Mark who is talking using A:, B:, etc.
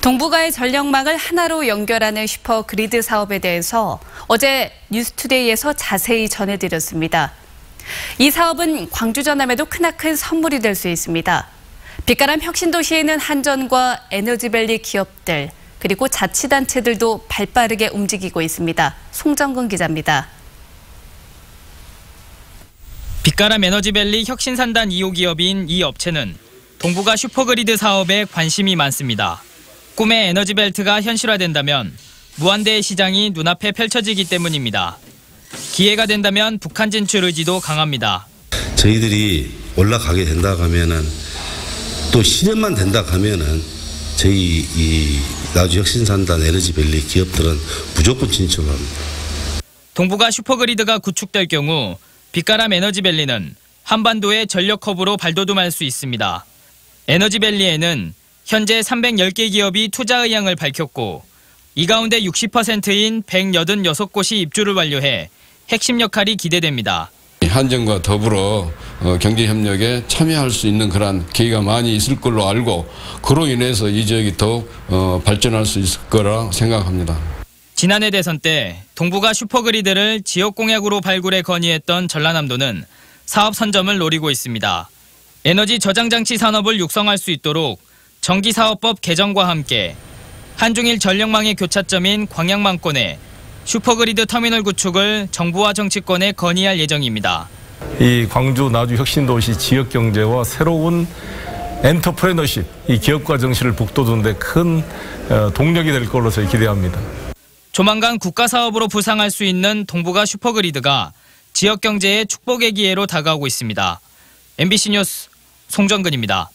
A: 동북아의 전력망을 하나로 연결하는 슈퍼 그리드 사업에 대해서 어제 뉴스투데이에서 자세히 전해드렸습니다. 이 사업은 광주 전함에도 크나큰 선물이 될 수 있습니다. 빛가람 혁신도시에는 한전과 에너지밸리 기업들 그리고 자치단체들도 발빠르게 움직이고 있습니다. 송정근 기자입니다.
B: 빛가람 에너지밸리 혁신산단 2호 기업인 이 업체는 동북아 슈퍼그리드 사업에 관심이 많습니다. 꿈의 에너지 벨트가 현실화된다면 무한대의 시장이 눈앞에 펼쳐지기 때문입니다. 기회가 된다면 북한 진출 의지도 강합니다.
C: 저희들이 올라가게 된다 하면은 또 실현만 된다 하면은 저희 이 나주 혁신산단 에너지밸리 기업들은 무조건 진출합니다.
B: 동북아 슈퍼그리드가 구축될 경우 빛가람 에너지밸리는 한반도의 전력 허브로 발돋움할 수 있습니다. 에너지밸리에는 현재 310개 기업이 투자 의향을 밝혔고 이 가운데 60%인 186곳이 입주를 완료해 핵심 역할이 기대됩니다.
D: 한전과 더불어 어, 경제협력에 참여할 수 있는 그런 기회가 많이 있을 걸로 알고 그로 인해서 이 지역이 더욱 어, 발전할 수 있을 거라 생각합니다.
B: 지난해 대선 때 동북아 슈퍼그리드를 지역 공약으로 발굴해 건의했던 전라남도는 사업 선점을 노리고 있습니다. 에너지 저장장치 산업을 육성할 수 있도록 전기사업법 개정과 함께 한중일 전력망의 교차점인 광양만권에 슈퍼그리드 터미널 구축을 정부와 정치권에 건의할 예정입니다.
E: 이 광주 나주 혁신도시 지역 경제와 새로운 entrepreneurship, 이 기업가 정신을 북돋우는데 큰 어, 동력이 될 걸로 저희 기대합니다.
B: 조만간 국가 사업으로 부상할 수 있는 동북아 슈퍼그리드가 지역 경제의 축복의 기회로 다가오고 있습니다. MBC 뉴스 송정근입니다.